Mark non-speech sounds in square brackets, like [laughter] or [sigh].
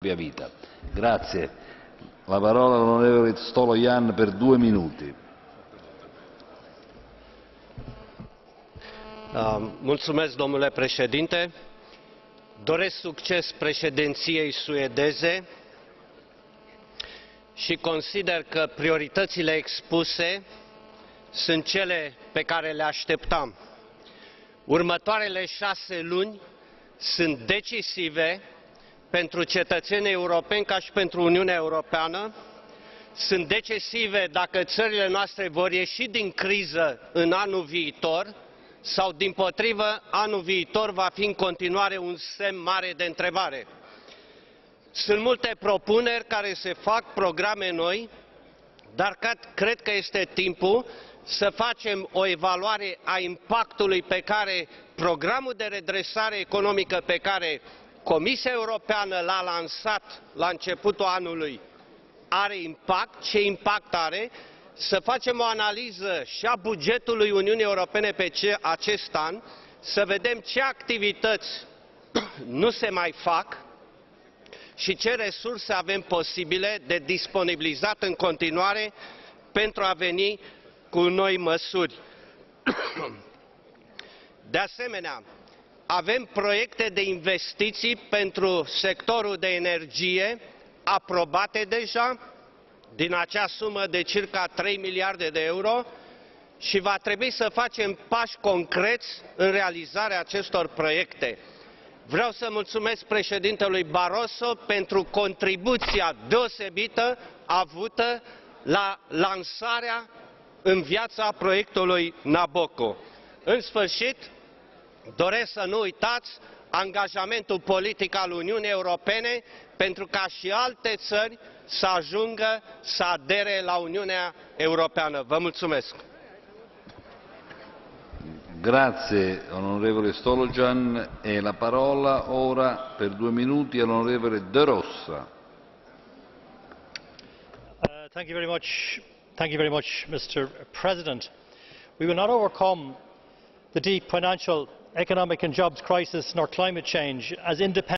propria vita. Grazie. La parola all'onorevole Stolojan per due minuti. Uh, Mulțumesc, domnule președinte. Doresc succes președinției suedeze și consider că prioritățile expuse sunt cele pe care le așteptam. Următoarele șase luni sunt decisive pentru cetățenii europeni ca și pentru Uniunea Europeană, sunt decisive dacă țările noastre vor ieși din criză în anul viitor sau, dimpotrivă, anul viitor va fi în continuare un semn mare de întrebare. Sunt multe propuneri care se fac, programe noi, dar cred că este timpul să facem o evaluare a impactului pe care programul de redresare economică pe care Comisia Europeană l-a lansat la începutul anului. Are impact, ce impact are, să facem o analiză și a bugetului Uniunii Europene pe acest an, să vedem ce activități [clears throat] nu se mai fac și ce resurse avem posibile de disponibilizat în continuare pentru a veni cu noi măsuri. [clears throat] De asemenea, avem proiecte de investiții pentru sectorul de energie aprobate deja din acea sumă de circa 3 miliarde de euro și va trebui să facem pași concreți în realizarea acestor proiecte. Vreau să mulțumesc președintelui Barroso pentru contribuția deosebită avută la lansarea în viața proiectului Nabucco. În sfârșit, doresc să nu uitați angajamentul politic al Uniunii Europene pentru ca și alte țări să ajungă să adere la Uniunea Europeană. Vă mulțumesc! Grazie onorevole Stolojan e la parola ora per due minuti all'onorevole De Rossa. Uh, thank you very much. Thank you very much, Mr. President. We will not overcome the deep financial economic and jobs crisis nor climate change as independent